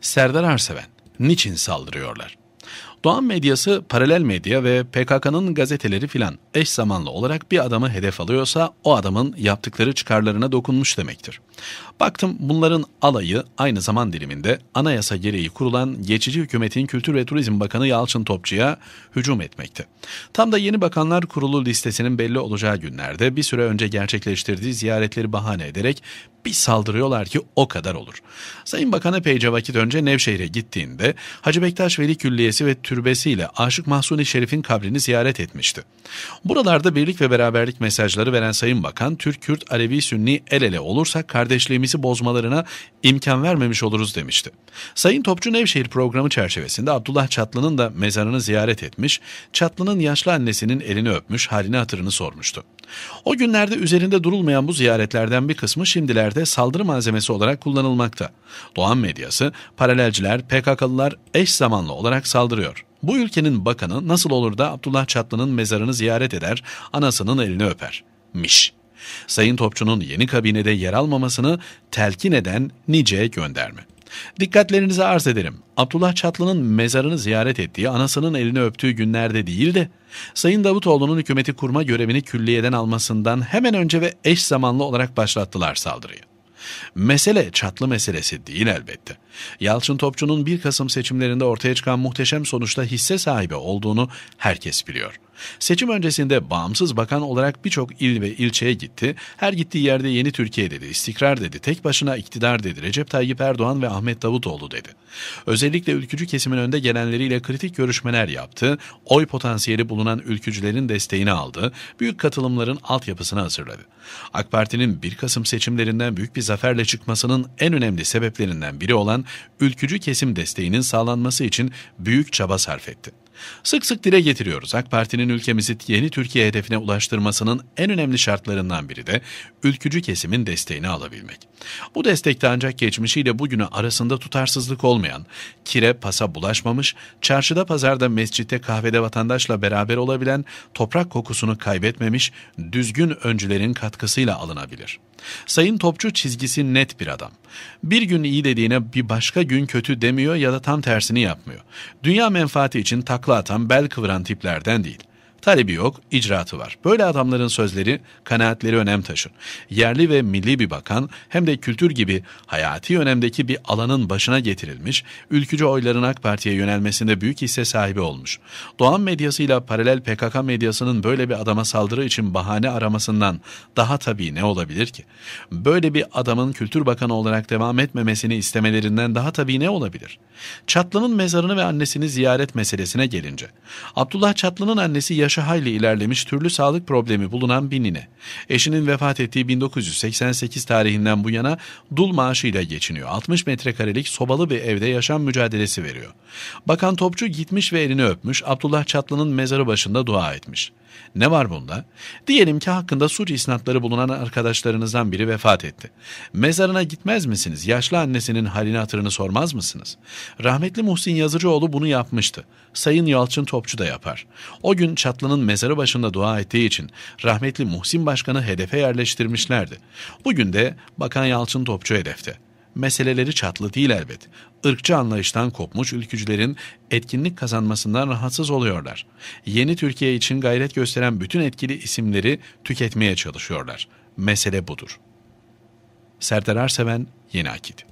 Serdar Arseven, niçin saldırıyorlar? Doğan medyası, paralel medya ve PKK'nın gazeteleri filan eş zamanlı olarak bir adamı hedef alıyorsa o adamın yaptıkları çıkarlarına dokunmuş demektir. Baktım bunların alayı aynı zaman diliminde anayasa gereği kurulan geçici hükümetin Kültür ve Turizm Bakanı Yalçın Topçu'ya hücum etmekte. Tam da yeni bakanlar kurulu listesinin belli olacağı günlerde bir süre önce gerçekleştirdiği ziyaretleri bahane ederek bir saldırıyorlar ki o kadar olur. Sayın Bakan epeyce vakit önce Nevşehir'e gittiğinde Hacı Bektaş Veli Külliyesi ve türbesiyle Aşık Mahsuni Şerif'in kabrini ziyaret etmişti. Buralarda birlik ve beraberlik mesajları veren Sayın Bakan, Türk, Kürt, Alevi, Sünni el ele olursak kardeşliğimizi bozmalarına imkan vermemiş oluruz demişti. Sayın Topçu Nevşehir programı çerçevesinde Abdullah Çatlı'nın da mezarını ziyaret etmiş, Çatlı'nın yaşlı annesinin elini öpmüş, halini hatırını sormuştu. O günlerde üzerinde durulmayan bu ziyaretlerden bir kısmı şimdilerde saldırı malzemesi olarak kullanılmakta. Doğan medyası, paralelciler, PKK'lılar eş zamanlı olarak saldırıyor. Bu ülkenin bakanı nasıl olur da Abdullah Çatlı'nın mezarını ziyaret eder, anasının elini öper? Miş. Sayın Topçu'nun yeni kabinede yer almamasını telkin eden nice gönderme. Dikkatlerinize arz ederim. Abdullah Çatlı'nın mezarını ziyaret ettiği, anasının elini öptüğü günlerde değil de, Sayın Davutoğlu'nun hükümeti kurma görevini külliyeden almasından hemen önce ve eş zamanlı olarak başlattılar saldırıyı. Mesele çatlı meselesi değil elbette. Yalçın Topçu'nun 1 Kasım seçimlerinde ortaya çıkan muhteşem sonuçta hisse sahibi olduğunu herkes biliyor. Seçim öncesinde bağımsız bakan olarak birçok il ve ilçeye gitti. Her gittiği yerde yeni Türkiye dedi, istikrar dedi, tek başına iktidar dedi, Recep Tayyip Erdoğan ve Ahmet Davutoğlu dedi. Özellikle ülkücü kesimin önde gelenleriyle kritik görüşmeler yaptı, oy potansiyeli bulunan ülkücülerin desteğini aldı, büyük katılımların altyapısını hazırladı. AK Parti'nin 1 Kasım seçimlerinden büyük bir zaferle çıkmasının en önemli sebeplerinden biri olan ülkücü kesim desteğinin sağlanması için büyük çaba sarf etti. Sık sık dile getiriyoruz. AK Parti'nin ülkemizi yeni Türkiye hedefine ulaştırmasının en önemli şartlarından biri de ülkücü kesimin desteğini alabilmek. Bu destekte ancak geçmişiyle bugünü arasında tutarsızlık olmayan, kire pasa bulaşmamış, çarşıda pazarda mescitte kahvede vatandaşla beraber olabilen, toprak kokusunu kaybetmemiş, düzgün öncülerin katkısıyla alınabilir. Sayın Topçu çizgisi net bir adam. Bir gün iyi dediğine bir başka gün kötü demiyor ya da tam tersini yapmıyor. Dünya menfaati için takla atan bel kıvıran tiplerden değil. Talebi yok, icraatı var. Böyle adamların sözleri, kanaatleri önem taşır. Yerli ve milli bir bakan hem de kültür gibi hayati önemdeki bir alanın başına getirilmiş, ülkücü oyların AK Parti'ye yönelmesinde büyük hisse sahibi olmuş. Doğan medyasıyla paralel PKK medyasının böyle bir adama saldırı için bahane aramasından daha tabii ne olabilir ki? Böyle bir adamın kültür bakanı olarak devam etmemesini istemelerinden daha tabii ne olabilir? Çatlı'nın mezarını ve annesini ziyaret meselesine gelince, Abdullah Çatlı'nın annesi yaşı hayli ilerlemiş türlü sağlık problemi bulunan bir nine. Eşinin vefat ettiği 1988 tarihinden bu yana dul maaşıyla geçiniyor. 60 metrekarelik sobalı bir evde yaşam mücadelesi veriyor. Bakan Topçu gitmiş ve elini öpmüş, Abdullah Çatlı'nın mezarı başında dua etmiş. Ne var bunda? Diyelim ki hakkında suç isnatları bulunan arkadaşlarınızdan biri vefat etti. Mezarına gitmez misiniz? Yaşlı annesinin halini hatırını sormaz mısınız? Rahmetli Muhsin Yazıcıoğlu bunu yapmıştı. Sayın Yalçın Topçu da yapar. O gün Çatlı'nın mezarı başında dua ettiği için rahmetli Muhsin Başkan'ı hedefe yerleştirmişlerdi. Bugün de Bakan Yalçın Topçu hedefte meseleleri çatlı değil elbet. Irkçı anlayıştan kopmuş ülkücülerin etkinlik kazanmasından rahatsız oluyorlar. Yeni Türkiye için gayret gösteren bütün etkili isimleri tüketmeye çalışıyorlar. Mesele budur. Serdar Arseven, Yeni Akit